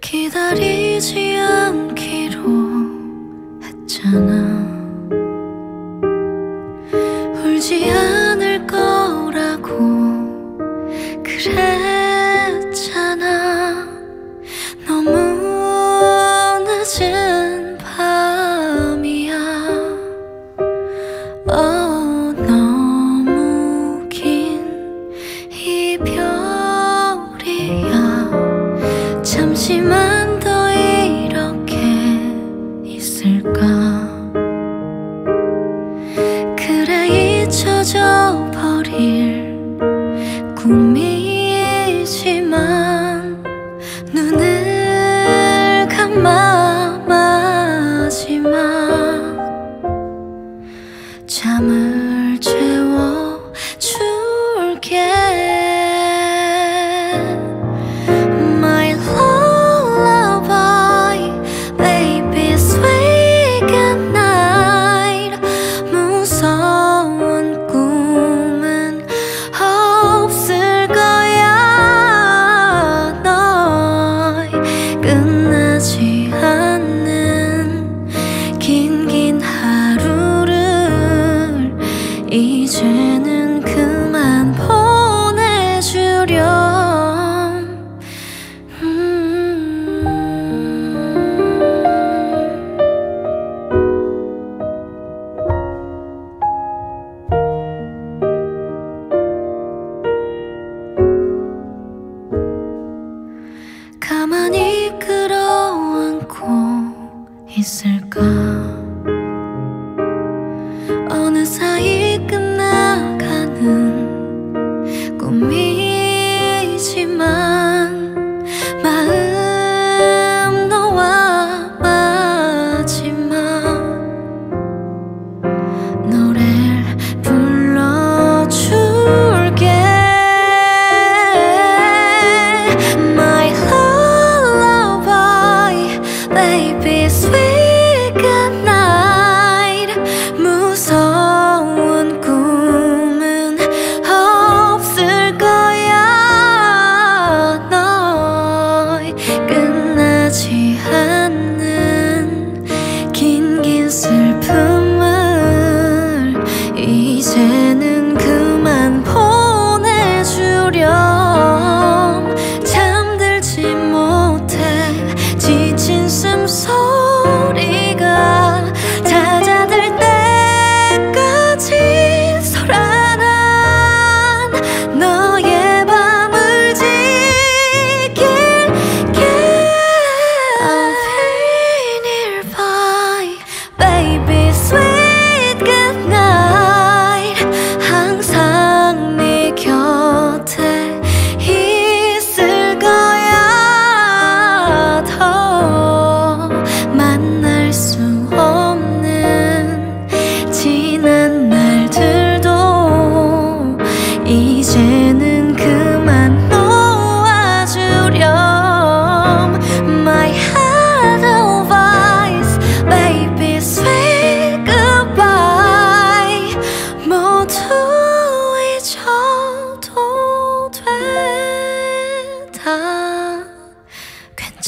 기다리지 않기로 했잖아. 울지 않을 거라고 그래. 꿈이지만 이제는 그만 보내주렴. 음. 가만히 끌어안고 있을까? 꿈이지만 이제는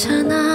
괜찮아.